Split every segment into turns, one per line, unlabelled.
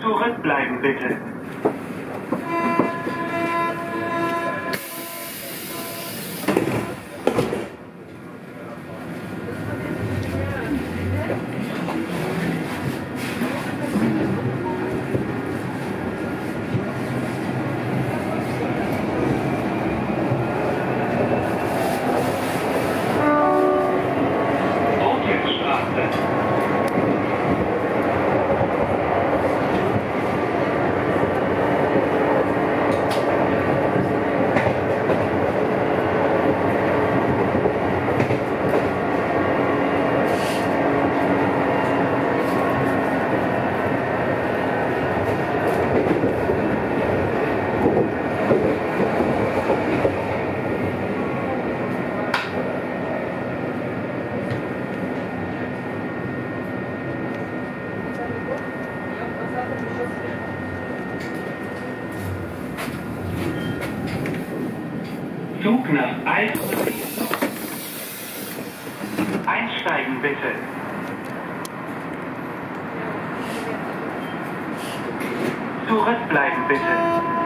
Zurückbleiben bitte. Zug nach Eisbach. Einsteigen bitte. Zurückbleiben bitte.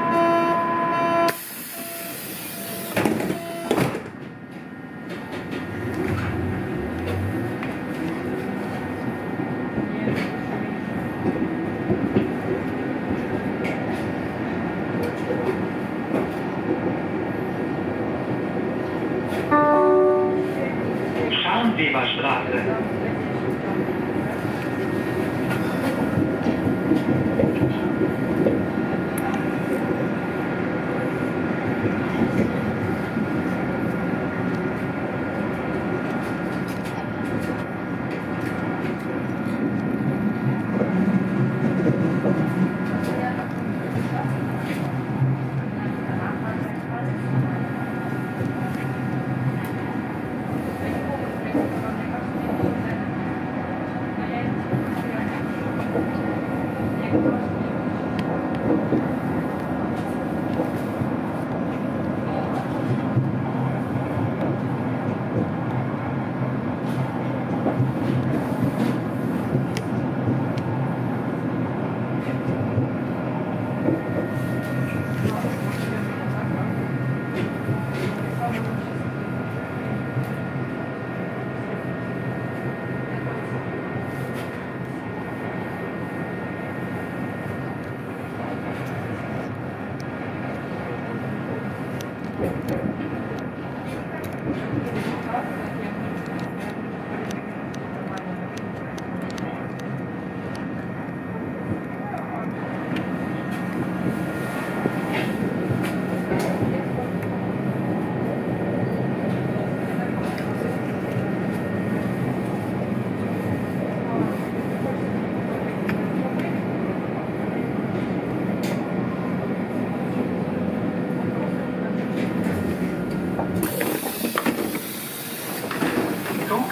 Prima strada.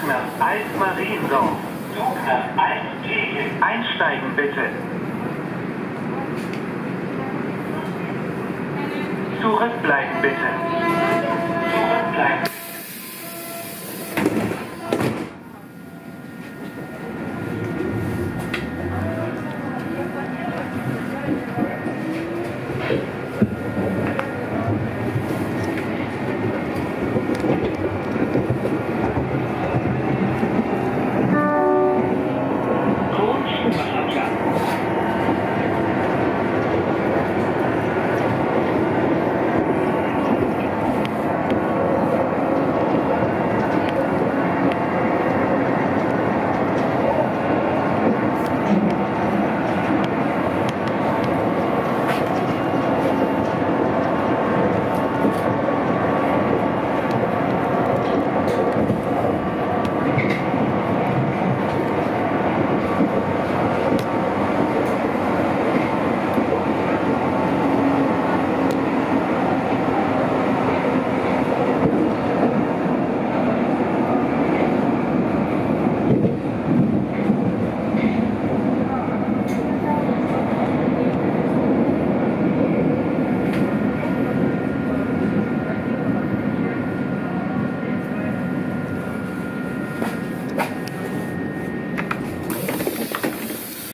Zug nach Altmariendorf. Zug nach Altkirchen. Einsteigen bitte. Zurückbleiben bitte. Zurückbleiben.